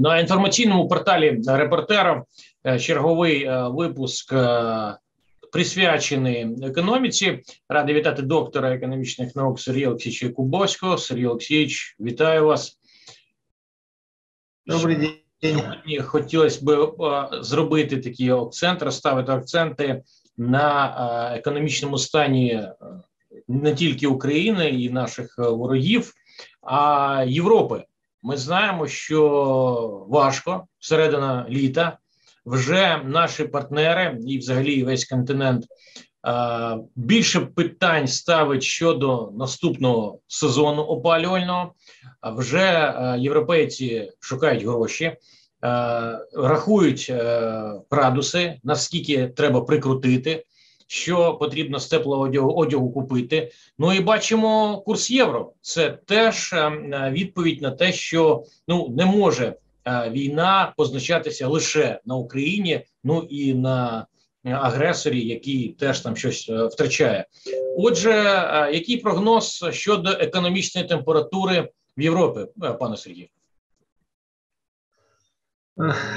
На інформаційному порталі репортерів е, черговий е, випуск е, присвячений економіці. Радий вітати доктора економічних наук Сергія Олексійовича Кубовського. Сергій Олексійович, вітаю вас. Добрий день. Сьогодні хотілося б зробити такий акцент, розставити акценти на економічному стані не тільки України і наших ворогів, а Європи. Ми знаємо, що важко середина літа вже наші партнери і, взагалі, весь континент більше питань ставить щодо наступного сезону опалювального. Вже європейці шукають гроші, рахують градуси, наскільки треба прикрутити що потрібно з теплого одягу, одягу купити. Ну і бачимо курс євро. Це теж е, відповідь на те, що ну не може е, війна позначатися лише на Україні, ну і на агресорі, який теж там щось е, втрачає. Отже, який прогноз щодо економічної температури в Європі, пане Сергію?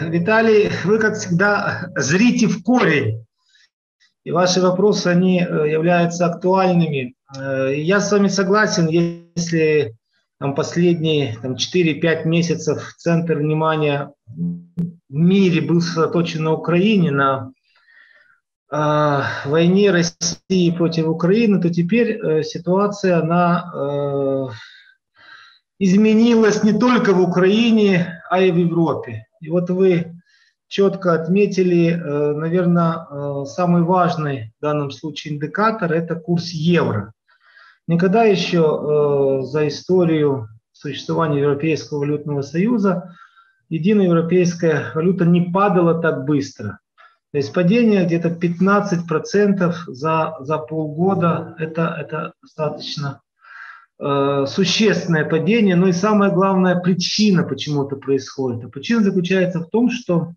Виталий, вы, как всегда, зрите в корень. И ваши вопросы, они э, являются актуальными. Э, я с вами согласен, если там, последние там, 4-5 месяцев центр внимания в мире был сосредоточен на Украине, на э, войне России против Украины, то теперь э, ситуация она э, изменилась не только в Украине, а и в Европе. И вот вы четко отметили, э, наверное, э, самый важный в данном случае индикатор – это курс евро. Никогда еще э, за историю существования Европейского валютного союза единая европейская валюта не падала так быстро. То есть падение где-то 15% за, за полгода – это, это достаточно существенное падение. Но и самая главная причина, почему это происходит. А причина заключается в том, что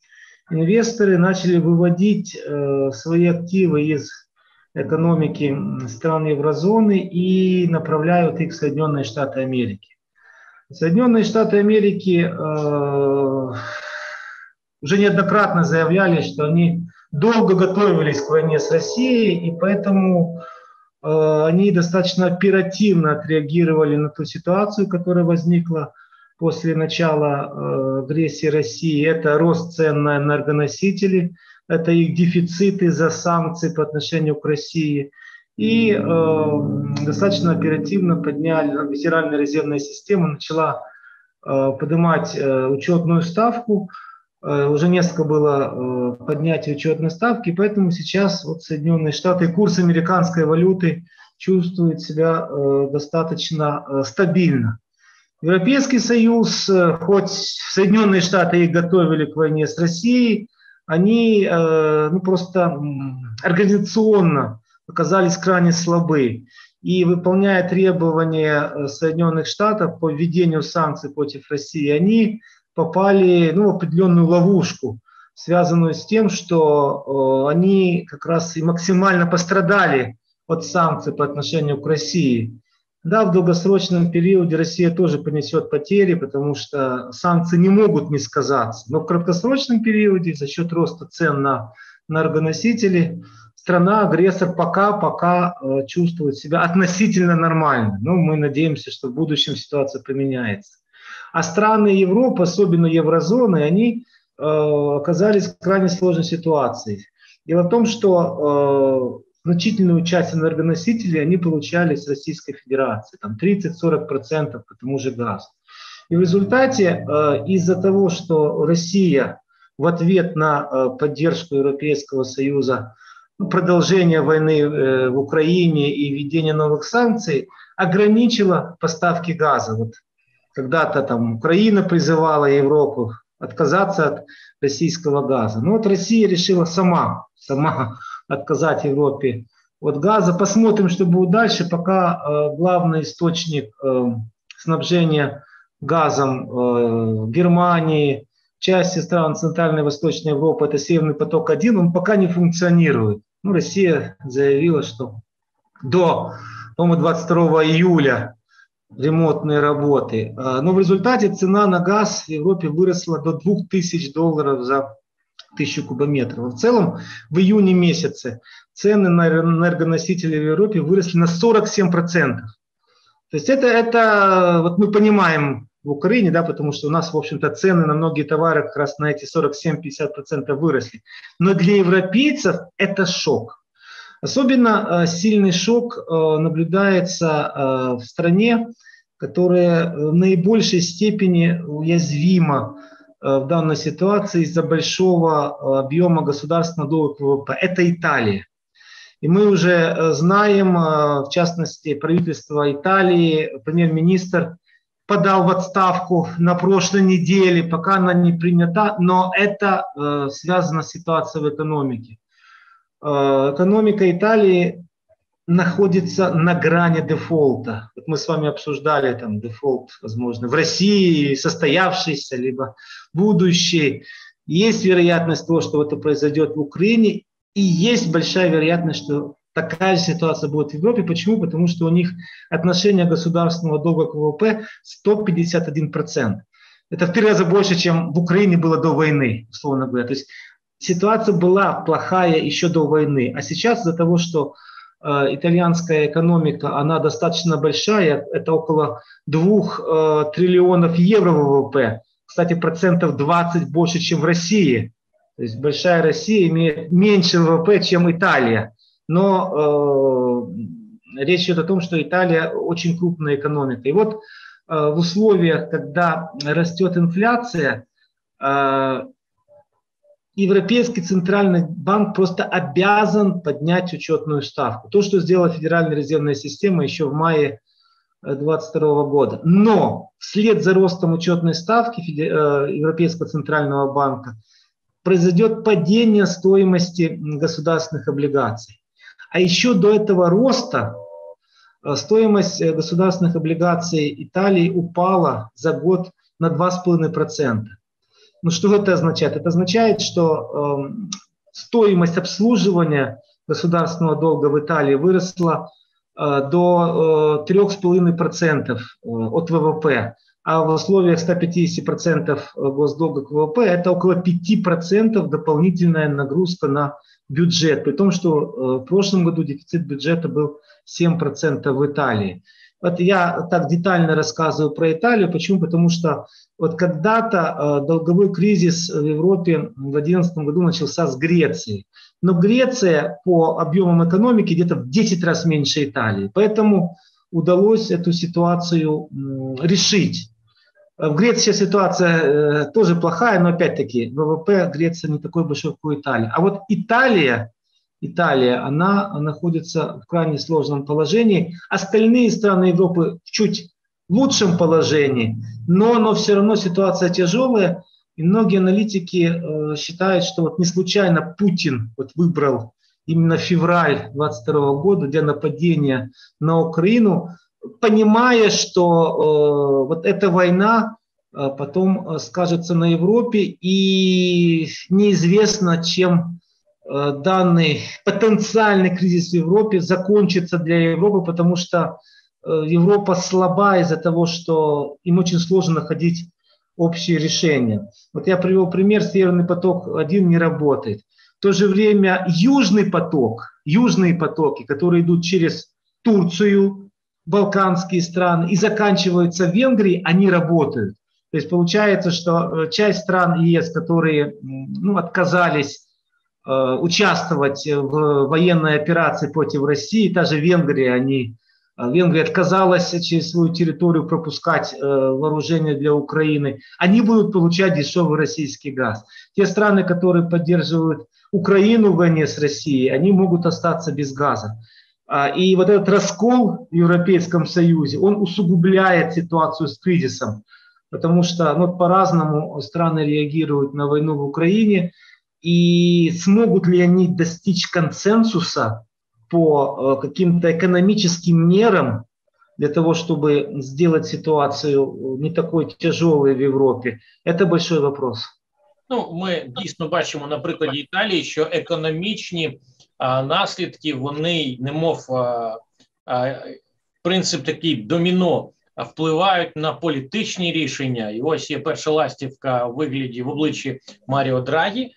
инвесторы начали выводить э, свои активы из экономики стран еврозоны и направляют их в Соединенные Штаты Америки. Соединенные Штаты Америки э, уже неоднократно заявляли, что они долго готовились к войне с Россией, и поэтому э, они достаточно оперативно отреагировали на ту ситуацию, которая возникла после начала э, агрессии России, это рост цен на энергоносители, это их дефициты за санкции по отношению к России. И э, достаточно оперативно подняли, Федеральная резервная система начала э, поднимать э, учетную ставку. Э, уже несколько было э, поднятий учетной ставки, поэтому сейчас вот Соединенные Штаты, курс американской валюты чувствует себя э, достаточно э, стабильно. Европейский Союз, э, хоть Соединенные Штаты их готовили к войне с Россией, они э, ну, просто организационно оказались крайне слабы. И выполняя требования э, Соединенных Штатов по введению санкций против России, они попали ну, в определенную ловушку, связанную с тем, что они как раз и максимально пострадали от санкций по отношению к России. Да, в долгосрочном периоде Россия тоже понесет потери, потому что санкции не могут не сказаться. Но в краткосрочном периоде за счет роста цен на энергоносители страна-агрессор пока-пока э, чувствует себя относительно нормально. Но мы надеемся, что в будущем ситуация поменяется. А страны Европы, особенно еврозоны, они э, оказались в крайне сложной ситуации. Дело в том, что э, значительную часть энергоносителей они получали с Российской Федерации, там 30-40% по тому же газу. И в результате э, из-за того, что Россия в ответ на э, поддержку Европейского Союза ну, продолжение войны э, в Украине и введение новых санкций ограничила поставки газа. Вот когда-то там Украина призывала Европу отказаться от российского газа. Но вот Россия решила сама, сама отказать Европе от газа. Посмотрим, что будет дальше. Пока э, главный источник э, снабжения газом э, Германии, части стран Центральной и Восточной Европы, это Северный поток-1, он пока не функционирует. Ну, Россия заявила, что до, по-моему, 22 июля ремонтные работы. Но в результате цена на газ в Европе выросла до 2000 долларов за тысячу кубометров. В целом в июне месяце цены на энергоносители в Европе выросли на 47%. То есть это, это вот мы понимаем в Украине, да, потому что у нас, в общем-то, цены на многие товары как раз на эти 47-50% выросли. Но для европейцев это шок. Особенно э, сильный шок э, наблюдается э, в стране, которая в наибольшей степени уязвима в данной ситуации из-за большого объема государственного долга ВВП. Это Италия. И мы уже знаем, в частности, правительство Италии, премьер-министр подал в отставку на прошлой неделе, пока она не принята, но это э, связано с ситуацией в экономике. Э, экономика Италии находится на грани дефолта. Вот мы с вами обсуждали там дефолт, возможно, в России состоявшийся, либо будущий. Есть вероятность того, что это произойдет в Украине, и есть большая вероятность, что Такая же ситуация будет в Европе. Почему? Потому что у них отношение государственного долга к ВВП 151%. Это в три раза больше, чем в Украине было до войны, условно говоря. То есть ситуация была плохая еще до войны. А сейчас из-за того, что э, итальянская экономика, она достаточно большая, это около 2 э, триллионов евро ВВП. Кстати, процентов 20 больше, чем в России. То есть большая Россия имеет меньше ВВП, чем Италия но э, речь идет о том, что Италия очень крупная экономика. И вот э, в условиях, когда растет инфляция, э, Европейский центральный банк просто обязан поднять учетную ставку. То, что сделала Федеральная резервная система еще в мае 2022 года. Но вслед за ростом учетной ставки э, Европейского центрального банка произойдет падение стоимости государственных облигаций. А еще до этого роста э, стоимость э, государственных облигаций Италии упала за год на 2,5%. Ну что это означает? Это означает, что э, стоимость обслуживания государственного долга в Италии выросла до э, 3,5% э, от ВВП. А в условиях 150% госдолга к ВВП это около 5% дополнительная нагрузка на бюджет, при том, что э, в прошлом году дефицит бюджета был 7% в Италии. Вот я так детально рассказываю про Италию. Почему? Потому что вот когда-то э, долговой кризис в Европе в 2011 году начался с Греции. Но Греция по объемам экономики где-то в 10 раз меньше Италии. Поэтому удалось эту ситуацию решить. В Греции ситуация э, тоже плохая, но опять-таки ВВП Греции не такой большой, как у Италии. А вот Италия, Италия, она находится в крайне сложном положении. Остальные страны Европы в чуть лучшем положении, но, но все равно ситуация тяжелая. И многие аналитики э, считают, что вот не случайно Путин вот выбрал именно февраль 22 года для нападения на Украину, понимая, что э, вот эта война э, потом э, скажется на Европе, и неизвестно, чем э, данный потенциальный кризис в Европе закончится для Европы, потому что э, Европа слаба из-за того, что им очень сложно находить общие решения. Вот я привел пример, Северный поток-1 не работает. В то же время Южный поток, южные потоки, которые идут через Турцию, балканские страны и заканчиваются в Венгрии, они работают. То есть получается, что э, часть стран ЕС, которые ну, отказались э, участвовать в военной операции против России, та же Венгрия, они, Венгрия отказалась через свою территорию пропускать э, вооружение для Украины, они будут получать дешевый российский газ. Те страны, которые поддерживают Украину в войне с Россией, они могут остаться без газа. А, и вот этот раскол в Европейском Союзе, он усугубляет ситуацию с кризисом, потому что ну, по-разному страны реагируют на войну в Украине, и смогут ли они достичь консенсуса по э, каким-то экономическим мерам для того, чтобы сделать ситуацию не такой тяжелой в Європі, це большой вопрос. Ну, ми дійсно бачимо на прикладі Італії, що економічні наслідки вони немов принцип такий доміно впливають на політичні рішення. І ось є перша ластівка в вигляді в обличчі Маріо Драгі,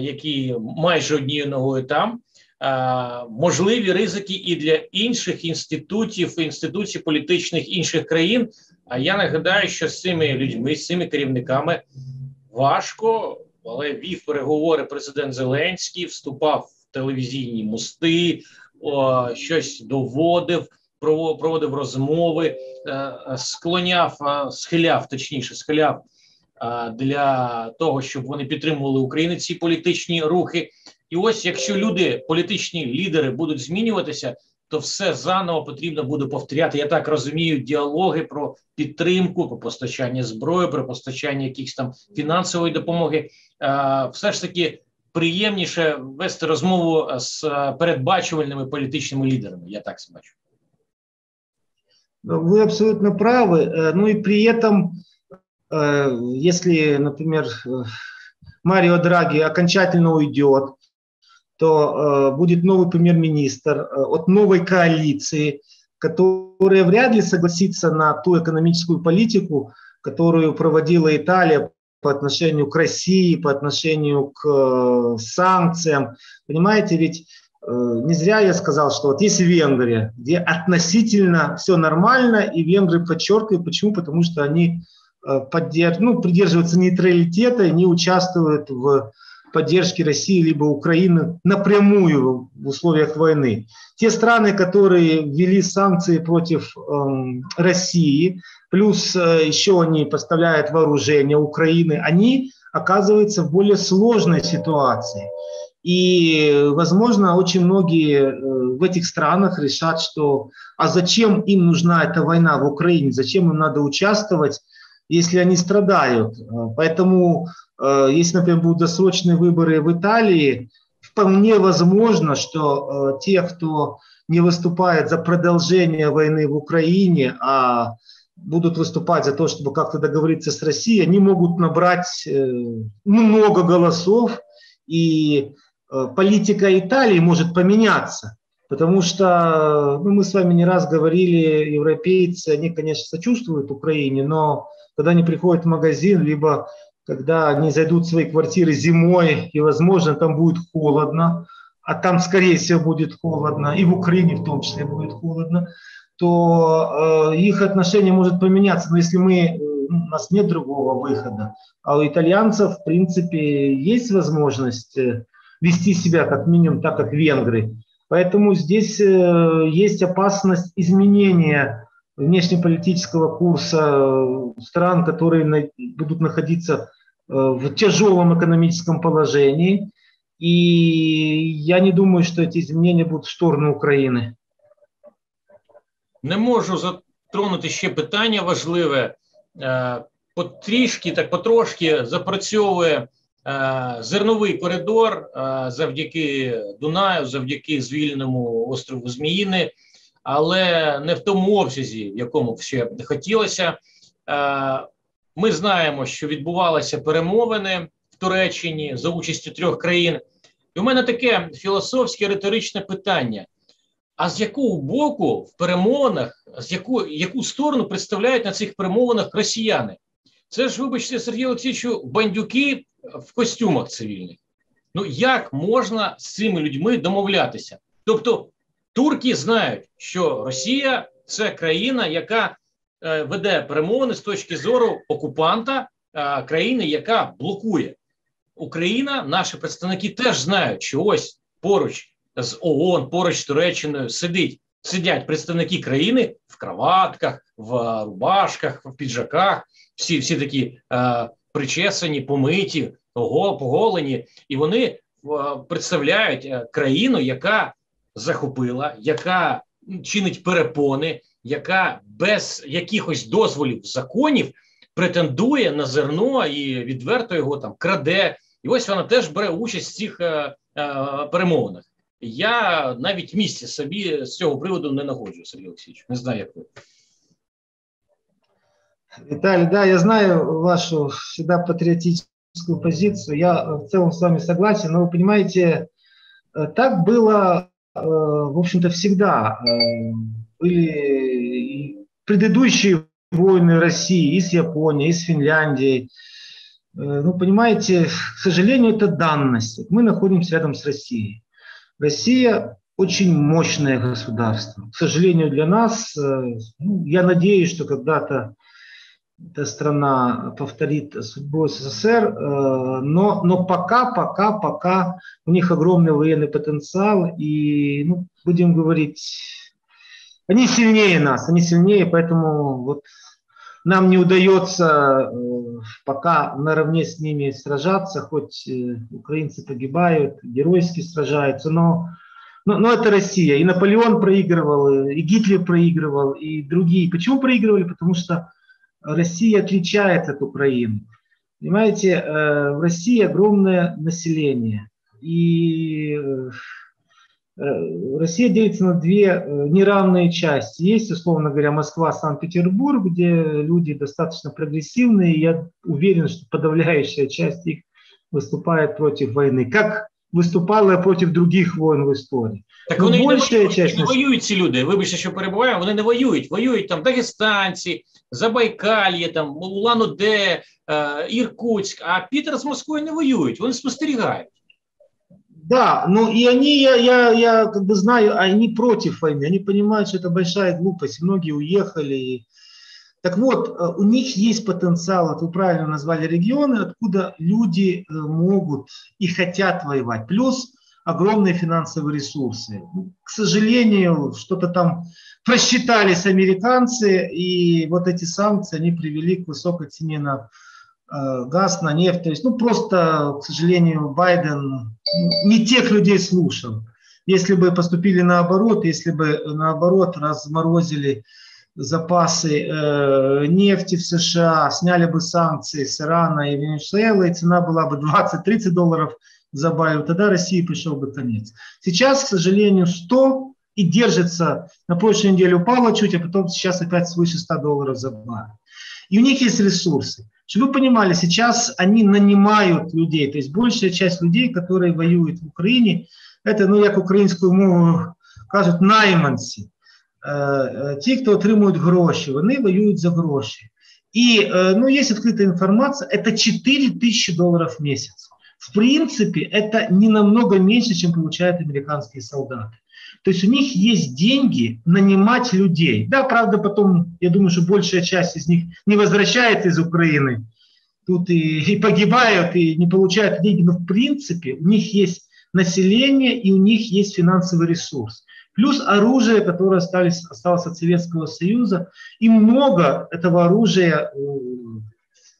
який майже однією ногою там. Можливі ризики і для інших інститутів, інституцій політичних інших країн. А я нагадаю, що з цими людьми, з цими керівниками важко, але вів переговори президент Зеленський, вступав в телевізійні мости, щось доводив, проводив розмови, е, склоняв, е, схиляв, точніше, схиляв е, для того, щоб вони підтримували Україну ці політичні рухи. І ось якщо люди, політичні лідери, будуть змінюватися, то все заново потрібно буде повторяти. Я так розумію, діалоги про підтримку, про постачання зброї, про постачання якихось там фінансової допомоги. Все ж таки приємніше вести розмову з передбачувальними політичними лідерами. Я так бачу. Вы абсолютно правы. Э, ну и при этом, э, если, например, э, Марио Драги окончательно уйдет, то будет новый премьер-министр от новой коалиции, которая вряд ли согласится на ту экономическую политику, которую проводила Италия по отношению к России, по отношению к санкциям. Понимаете, ведь Э, не зря я сказал, что вот есть Венгрия, где относительно все нормально, и венгры подчеркивают, почему? Потому что они э, поддерж... ну, придерживаются нейтралитета и не участвуют в поддержке России либо Украины напрямую в условиях войны. Те страны, которые ввели санкции против э, России, плюс э, еще они поставляют вооружение Украины, они оказываются в более сложной ситуации. И, возможно, очень многие э, в этих странах решат, что а зачем им нужна эта война в Украине, зачем им надо участвовать, если они страдают. Поэтому, э, если, например, будут досрочные выборы в Италии, вполне возможно, что э, те, кто не выступает за продолжение войны в Украине, а будут выступать за то, чтобы как-то договориться с Россией, они могут набрать много голосов и Э, политика Италии может поменяться. Потому что ну, мы с вами не раз говорили, европейцы, они, конечно, сочувствуют Украине, но когда они приходят в магазин, либо когда они зайдут в свои квартиры зимой, и, возможно, там будет холодно, а там, скорее всего, будет холодно, и в Украине в том числе будет холодно, то э, их отношение может поменяться. Но если мы, э, у нас нет другого выхода, а у итальянцев, в принципе, есть возможность э, вести себя как минимум так, как венгры. Поэтому здесь э, есть опасность изменения внешнеполитического курса э, стран, которые будут находиться э, в тяжелом экономическом положении. И я не думаю, что эти изменения будут в сторону України. Не можу затронути ще питання важливе. Потрішки, так потрошки запрацьовує Е, зерновий коридор е, завдяки Дунаю, завдяки звільненому острову Зміїни, але не в тому обсязі, в якому б ще хотілося. Е, ми знаємо, що відбувалися перемовини в Туреччині за участю трьох країн. І у мене таке філософське риторичне питання: а з якого боку в перемовинах, з яку яку сторону представляють на цих перемовинах росіяни? Це ж, вибачте, Сергій Олексійовичу, бандюки в костюмах цивільних. Ну як можна з цими людьми домовлятися? Тобто турки знають, що Росія це країна, яка е, веде перемовини з точки зору окупанта е, країни, яка блокує Україна. Наші представники теж знають, що ось поруч з ООН, поруч з Туреччиною сидить. Сидять представники країни в кроватках, в рубашках, в піджаках, всі всі такі е, причесані, помиті, поголені, і вони е, представляють е, країну, яка захопила, яка чинить перепони, яка без якихось дозволів законів претендує на зерно і відверто його там краде. І ось вона теж бере участь в цих е, перемовинах. Я навіть місця собі з цього приводу не находжу, Сергій Олексійович. Не знаю, як ви. Виталий, да, я знаю вашу всегда патриотическую позицию, я в целом с вами согласен, но вы понимаете, э, так было, э, в общем-то, всегда. Э, были предыдущие войны России и с Японией, и с Финляндией. Э, ну, понимаете, к сожалению, это данность. Мы находимся рядом с Россией. Россия очень мощное государство. К сожалению, для нас, э, ну, я надеюсь, что когда-то эта страна повторит судьбу СССР, э, но, но пока, пока, пока у них огромный военный потенциал, и, ну, будем говорить, они сильнее нас, они сильнее, поэтому вот нам не удается э, пока наравне с ними сражаться, хоть украинцы погибают, геройски сражаются, но но, но это Россия. И Наполеон проигрывал, и Гитлер проигрывал, и другие. Почему проигрывали? Потому что Россия отличается от Украины. Понимаете, э, в России огромное население. И э, Россия делится на две э, неравные части. Есть, условно говоря, Москва, Санкт-Петербург, где люди достаточно прогрессивные. И я уверен, что подавляющая часть их выступает против войны. Как виступали против других воїн в історії. Так вони ну, не воюють, часть... не воюють ці люди. Вибачте, що перебуваємо, вони не воюють. Воюють там дагестанці, Забайкальє, там Улан-Удэ, э, Иркутск, а Питер с Москвой не воюють, вони спостерігають. Да, ну и они, я, я, я как бы знаю, они против войны, они понимают, что это большая глупость, многие уехали, так вот, э, у них есть потенциал, вот вы правильно назвали регионы, откуда люди э, могут и хотят воевать. Плюс огромные финансовые ресурсы. Ну, к сожалению, что-то там просчитались американцы, и вот эти санкции, они привели к высокой цене на э, газ, на нефть. То есть, ну, просто, к сожалению, Байден не тех людей слушал. Если бы поступили наоборот, если бы наоборот разморозили запасы э, нефти в США, сняли бы санкции с Ирана и Венесуэлы, и цена была бы 20-30 долларов за баррель, тогда России пришел бы конец. Сейчас, к сожалению, 100 и держится, на прошлой неделе упало чуть, а потом сейчас опять свыше 100 долларов за баррель. И у них есть ресурсы. Чтобы вы понимали, сейчас они нанимают людей, то есть большая часть людей, которые воюют в Украине, это, ну, як українською мовою кажуть, найманці ті, хто отримують гроші, вони воюють за гроші. И, ну, есть открытая информация, это 4 тысячи долларов в месяц. В принципе, это не намного меньше, чем получают американские солдаты. То есть у них есть деньги нанимать людей. Да, правда, потом, я думаю, что большая часть из них не возвращается из Украины. Тут и, и погибают, и не получают деньги. Но в принципе у них есть население, и у них есть финансовый ресурс плюс оружие, которое остались, осталось от Советского Союза, и много этого оружия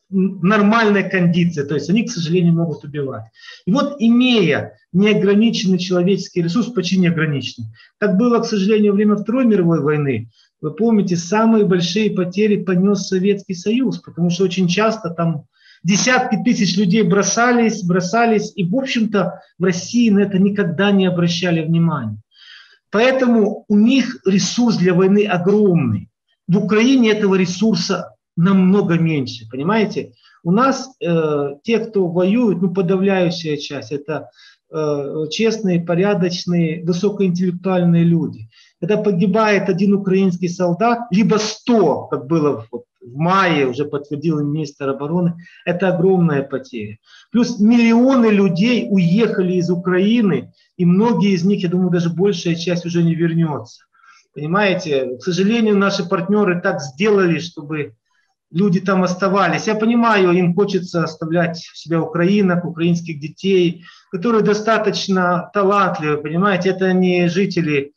в нормальной кондиции, то есть они, к сожалению, могут убивать. И вот имея неограниченный человеческий ресурс, почти неограниченный, так было, к сожалению, во время Второй мировой войны, вы помните, самые большие потери понес Советский Союз, потому что очень часто там десятки тысяч людей бросались, бросались, и, в общем-то, в России на это никогда не обращали внимания. Поэтому у них ресурс для войны огромный. В Украине этого ресурса намного меньше, понимаете? У нас э, те, кто воюет, ну подавляющая часть, это э, честные, порядочные, высокоинтеллектуальные люди. Когда погибает один украинский солдат, либо сто, как было вот, в мае, уже подтвердил министр обороны, это огромная потеря. Плюс миллионы людей уехали из Украины, и многие из них, я думаю, даже большая часть уже не вернется. Понимаете, к сожалению, наши партнеры так сделали, чтобы люди там оставались. Я понимаю, им хочется оставлять себя украинок, украинских детей, которые достаточно талантливы, понимаете, это не жители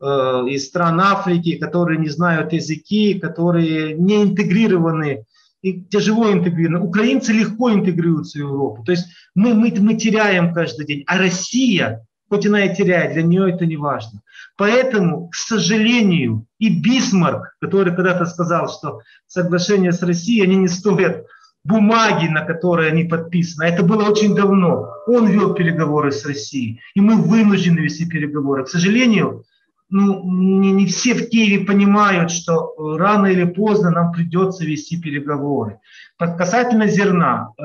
э, из стран Африки, которые не знают языки, которые не интегрированы и тяжело интегрированы. Украинцы легко интегрируются в Европу. То есть мы, мы, мы теряем каждый день. А Россия хоть она и теряет, для нее это не важно. Поэтому, к сожалению, и Бисмарк, который когда-то сказал, что соглашения с Россией, они не стоят бумаги, на которые они подписаны. Это было очень давно. Он вел переговоры с Россией, и мы вынуждены вести переговоры. К сожалению, ну, не, не все в Киеве понимают, что рано или поздно нам придется вести переговоры. Касательно зерна, э,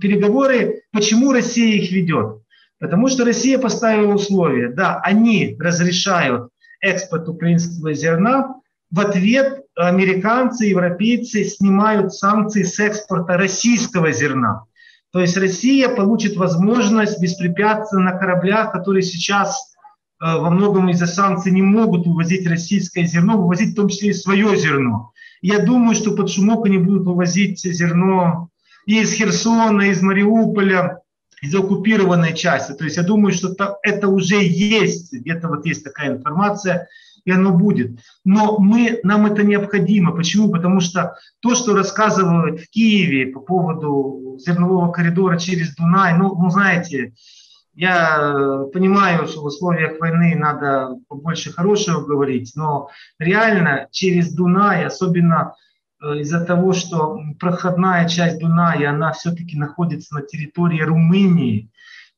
переговоры, почему Россия их ведет? Потому что Россия поставила условия. Да, они разрешают экспорт украинского зерна в ответ американцы, европейцы снимают санкции с экспорта российского зерна. То есть Россия получит возможность беспрепятственно на кораблях, которые сейчас э, во многом из-за санкций не могут вывозить российское зерно, вывозить в том числе и свое зерно. Я думаю, что под шумок они будут вывозить зерно и из Херсона, и из Мариуполя, из оккупированной части. То есть я думаю, что это уже есть, где-то вот есть такая информация, и оно будет. Но мы, нам это необходимо. Почему? Потому что то, что рассказывают в Киеве по поводу зернового коридора через Дунай, ну, ну знаете, я понимаю, что в условиях войны надо побольше хорошего говорить, но реально через Дунай, особенно из-за того, что проходная часть Дуная, она все-таки находится на территории Румынии,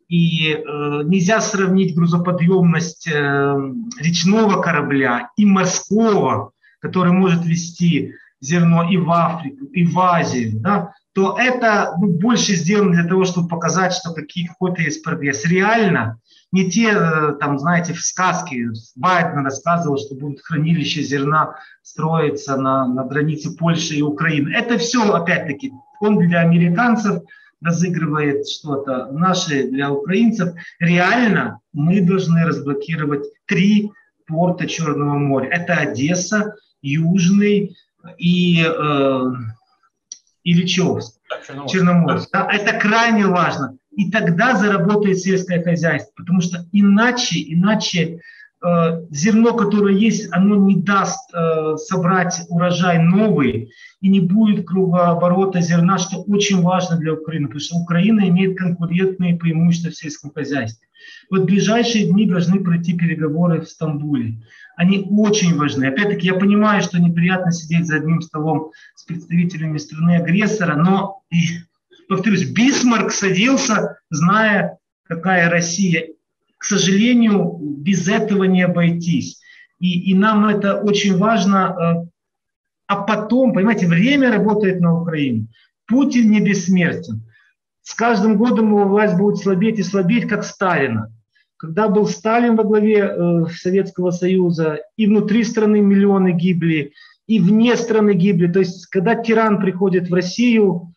и э, нельзя сравнить грузоподъемность э, речного корабля и морского, который может вести зерно и в Африку, и в Азию, да, то это ну, больше сделано для того, чтобы показать, что какие, какой-то есть прогресс. Реально, не те, э, там, знаете, в сказке, Байден рассказывал, что будет хранилище зерна строиться на, на границе Польши и Украины. Это все, опять-таки, он для американцев разыгрывает что-то, наши для украинцев. Реально мы должны разблокировать три порта Черного моря. Это Одесса, Южный, и э, Ильичевск, Черноморск. Да, это крайне важно. И тогда заработает сельское хозяйство, потому что иначе, иначе э, зерно, которое есть, оно не даст э, собрать урожай новый и не будет кругооборота зерна, что очень важно для Украины, потому что Украина имеет конкурентные преимущества в сельском хозяйстве. Вот в ближайшие дни должны пройти переговоры в Стамбуле они очень важны. Опять-таки, я понимаю, что неприятно сидеть за одним столом с представителями страны-агрессора, но, повторюсь, Бисмарк садился, зная, какая Россия. К сожалению, без этого не обойтись. И, и нам это очень важно. Э, а потом, понимаете, время работает на Украине. Путин не бессмертен. С каждым годом его власть будет слабеть и слабеть, как Сталина. Когда был Сталин во главе э, Советского Союза, и внутри страны миллионы гибли, и вне страны гибли. То есть, когда тиран приходит в Россию,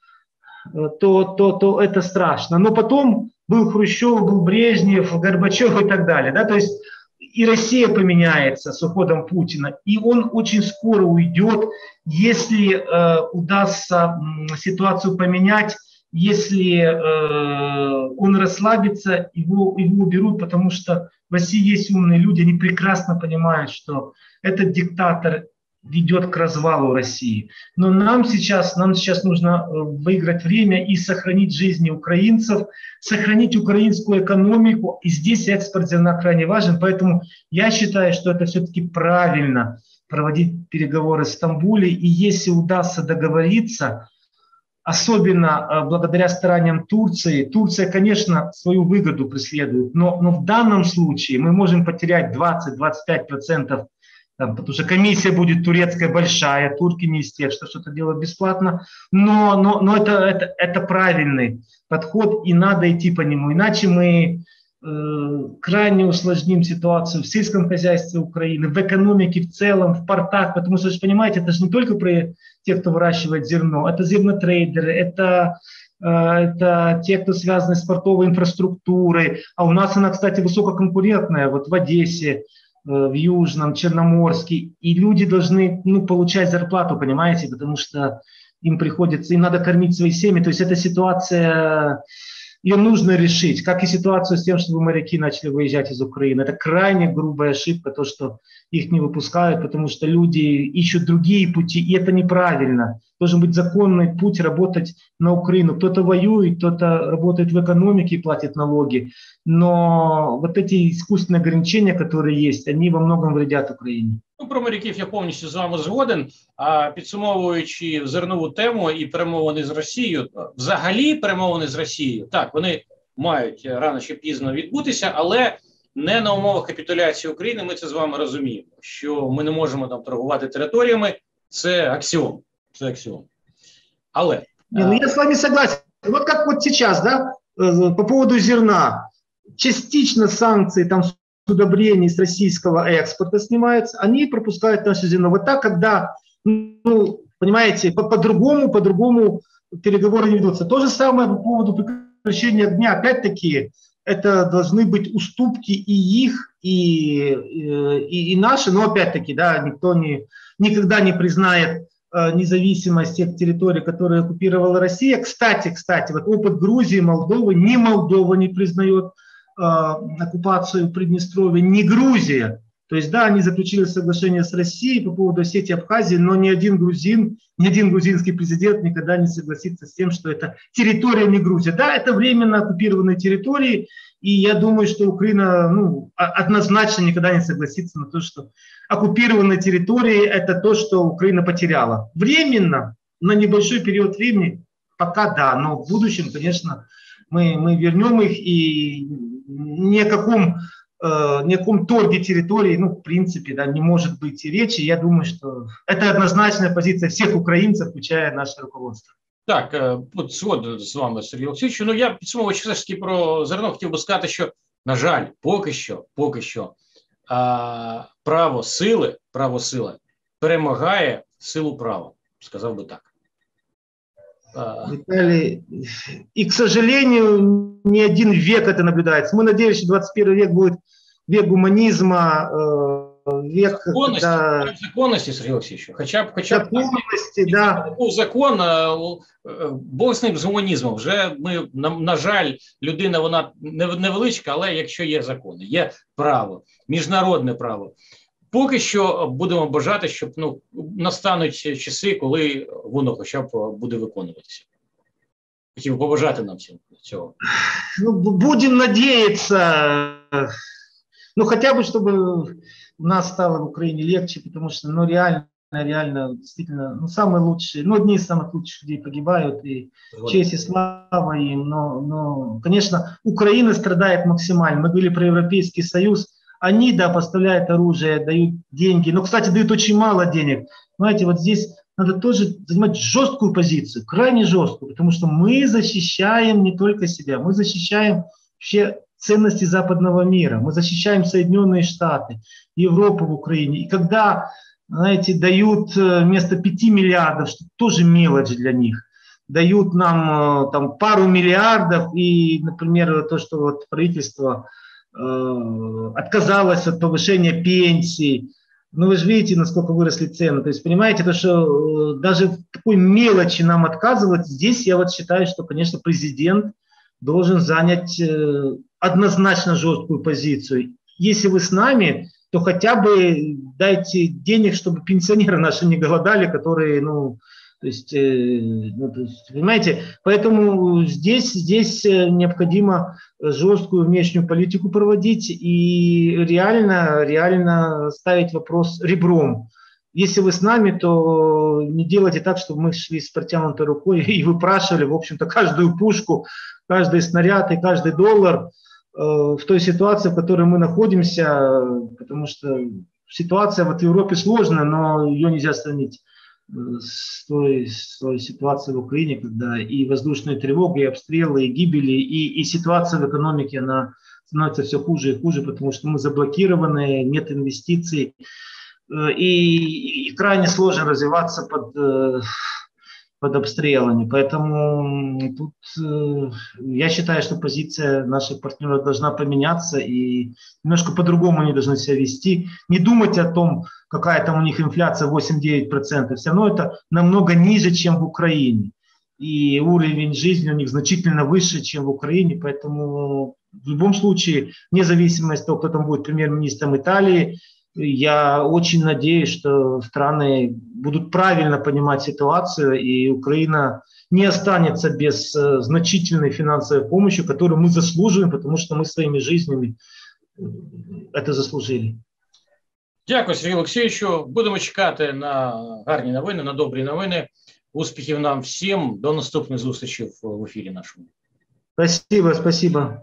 то, то, то это страшно. Но потом был Хрущев, был Брежнев, Горбачев и так далее. Да? То есть и Россия поменяется с уходом Путина, и он очень скоро уйдет, если э, удастся э, ситуацию поменять если э, он расслабится, его, его уберут, потому что в России есть умные люди, они прекрасно понимают, что этот диктатор ведет к развалу России. Но нам сейчас, нам сейчас нужно э, выиграть время и сохранить жизни украинцев, сохранить украинскую экономику. И здесь экспорт зерна крайне важен. Поэтому я считаю, что это все-таки правильно проводить переговоры в Стамбуле. И если удастся договориться, особенно э, благодаря стараниям Турции. Турция, конечно, свою выгоду преследует, но, но в данном случае мы можем потерять 20-25%, потому что комиссия будет турецкая большая, турки не из тех, что что-то делают бесплатно, но, но, но это, это, это правильный подход, и надо идти по нему, иначе мы Э, крайне усложним ситуацию в сельском хозяйстве Украины, в экономике в целом, в портах, потому что, понимаете, это же не только про тех, кто выращивает зерно, это зернотрейдеры, это, э, это те, кто связаны с портовой инфраструктурой, а у нас она, кстати, высококонкурентная, вот в Одессе, в Южном, Черноморске, и люди должны ну, получать зарплату, понимаете, потому что им приходится, им надо кормить свои семьи, то есть эта ситуация ее нужно решить, как и ситуацию с тем, чтобы моряки начали выезжать из Украины. Это крайне грубая ошибка, то, что их не выпускают, потому что люди ищут другие пути, и это неправильно. Должен быть законный путь работать на Украину. Кто-то воюет, кто-то работает в экономике и платит налоги. Но вот эти искусственные ограничения, которые есть, они во многом вредят Украине. Ну, про моряків я повністю з вами згоден. А підсумовуючи зернову тему і перемовини з Росією, взагалі перемовини з Росією, так вони мають рано чи пізно відбутися, але не на умовах капітуляції України. Ми це з вами розуміємо, що ми не можемо там торгувати територіями. Це аксіом. Це аксіом. Але ну я с вами согласен. Вот как вот сейчас, да, по поводу зерна. Частично санкции там удобрений с российского экспорта снимаются, они пропускают нашу землю. Вот так, когда, ну, понимаете, по-другому, по по-другому переговоры не ведутся. То же самое по поводу прекращения огня. Опять-таки, это должны быть уступки и их, и, и, и наши, но опять-таки, да, никто не, никогда не признает э, независимость тех территорий, которые оккупировала Россия. Кстати, кстати, вот опыт Грузии, Молдовы, ни Молдова не признает оккупацию Приднестровья, ни Грузия. То есть, да, они заключили соглашение с Россией по поводу Осетии Абхазии, но ни один грузин, ни один грузинский президент никогда не согласится с тем, что это территория не Грузия. Да, это временно оккупированные территории, и я думаю, что Украина ну, однозначно никогда не согласится на то, что оккупированные территории – это то, что Украина потеряла. Временно, на небольшой период времени, пока да, но в будущем, конечно, мы, мы вернем их, и ни о каком э, ни о каком торге территории, ну, в принципе, да, не может быть и речи. Я думаю, что это однозначная позиция всех украинцев, включая наше руководство. Так, от згоден з вами, Сергій Олексійович. Ну я підсумовуючи все ж таки про зерно, хотів би сказати, що, на жаль, поки що, поки що а, право сили, право сили перемагає силу права, сказав би так. Виталий, и, к сожалению, не один век это наблюдается. Мы надеемся, что 21 век будет век гуманизма, э, век... Законности, когда... законности, Сергей Алексеевич. Хотя, хотя законности, да. Був закон, Бог з ним з гуманізмом. Вже ми, на, на жаль, людина вона невеличка, але якщо є закони, є право, міжнародне право. Поки що будемо бажати, щоб ну настануть часи, коли воно хоча б буде виконуватися. Хотів побажати нам всім цього. Ну, будем надеяться, ну хотя бы, чтобы у нас стало в Украине легче, потому что, ну реально, реально, действительно, ну самые лучшие, ну одни из самых лучших людей погибают, и вот. честь и слава им, но, но, конечно, Украина страдает максимально. Мы говорили про Европейский Союз, они, да, поставляют оружие, дают деньги, но, кстати, дают очень мало денег. Знаете, вот здесь надо тоже занимать жесткую позицию, крайне жесткую, потому что мы защищаем не только себя, мы защищаем вообще ценности западного мира, мы защищаем Соединенные Штаты, Европу в Украине. И когда, знаете, дают э, вместо 5 миллиардов, что тоже мелочь для них, дают нам э, там пару миллиардов, и, например, то, что вот правительство отказалась от повышения пенсий. Ну, вы же видите, насколько выросли цены. То есть, понимаете, то, что э, даже в такой мелочи нам отказывать, здесь я вот считаю, что, конечно, президент должен занять э, однозначно жесткую позицию. Если вы с нами, то хотя бы дайте денег, чтобы пенсионеры наши не голодали, которые, ну, то есть, э, ну, то есть, понимаете, поэтому здесь, здесь э, необходимо жесткую внешнюю политику проводить и реально, реально ставить вопрос ребром. Если вы с нами, то не делайте так, чтобы мы шли с протянутой рукой и выпрашивали, в общем-то, каждую пушку, каждый снаряд и каждый доллар э, в той ситуации, в которой мы находимся, потому что ситуация вот в Европе сложная, но ее нельзя сравнить с той, с той ситуацией в Украине, когда и воздушные тревоги, и обстрелы, и гибели, и, и ситуация в экономике, она становится все хуже и хуже, потому что мы заблокированы, нет инвестиций, э, и, и крайне сложно развиваться под э, под обстрелами. Поэтому тут э, я считаю, что позиция наших партнеров должна поменяться и немножко по-другому они должны себя вести. Не думать о том, какая там у них инфляция 8-9%. Все равно это намного ниже, чем в Украине. И уровень жизни у них значительно выше, чем в Украине. Поэтому в любом случае, вне зависимости от того, кто там будет премьер-министром Италии, я очень надеюсь, что страны будут правильно понимать ситуацию, и Украина не останется без э, значительной финансовой помощи, которую мы заслуживаем, потому что мы своими жизнями э, это заслужили. Дякую, Сергію Олексійовичу. Будемо чекати на гарні новини, на добрі новини. Успіхів нам всім. До наступних зустрічей в ефірі нашому. Спасибо, спасибо.